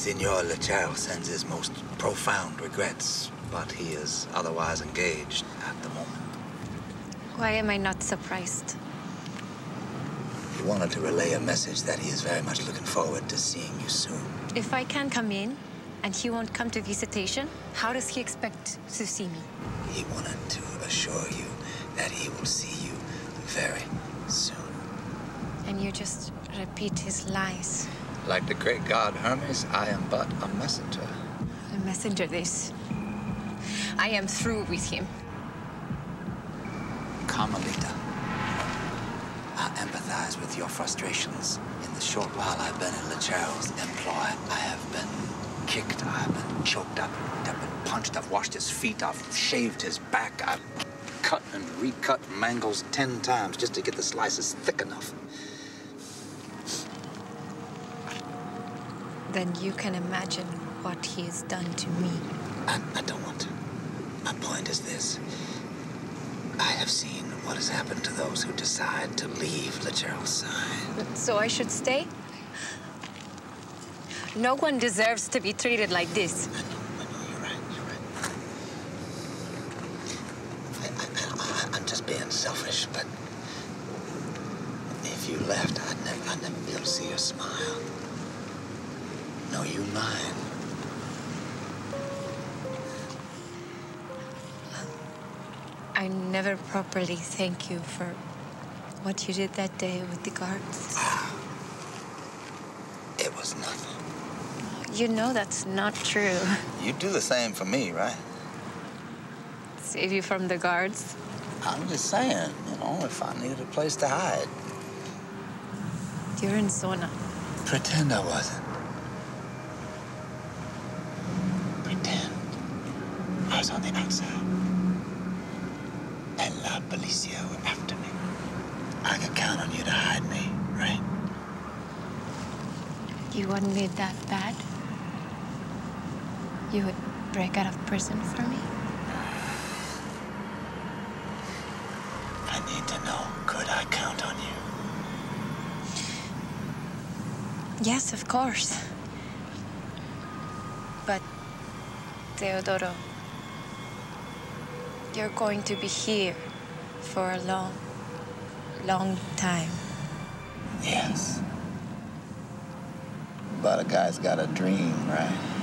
Signor Lechero sends his most profound regrets, but he is otherwise engaged at the moment. Why am I not surprised? He wanted to relay a message that he is very much looking forward to seeing you soon. If I can come in and he won't come to visitation, how does he expect to see me? He wanted to assure you that he will see you very soon. And you just repeat his lies. Like the great god Hermes, I am but a messenger. A messenger this. I am through with him. Carmelita, I empathize with your frustrations. In the short while I've been in Lechero's employ, I have been kicked, I've been choked, I've, I've been punched, I've washed his feet, I've shaved his back, I've cut and recut mangles ten times just to get the slices thick enough. Then you can imagine what he has done to me. I, I don't want to. My point is this. I have seen what has happened to those who decide to leave Lechero's side. So I should stay? No one deserves to be treated like this. I know, I know, you're right, you're right. I, I'm just being selfish, but if you left, I'd never, I'd never be able to see your smile. Know you mine. I never properly thank you for what you did that day with the guards. Ah, it was nothing. You know that's not true. You'd do the same for me, right? Save you from the guards. I'm just saying, you know, if I needed a place to hide. You're in Sona. Pretend I wasn't. Pretend I on the outside. And La uh, Policia were after me. I could count on you to hide me, right? You want me that bad? You would break out of prison for me? I need to know, could I count on you? Yes, of course. But, Teodoro, you're going to be here for a long, long time. Yes. But a guy's got a dream, right?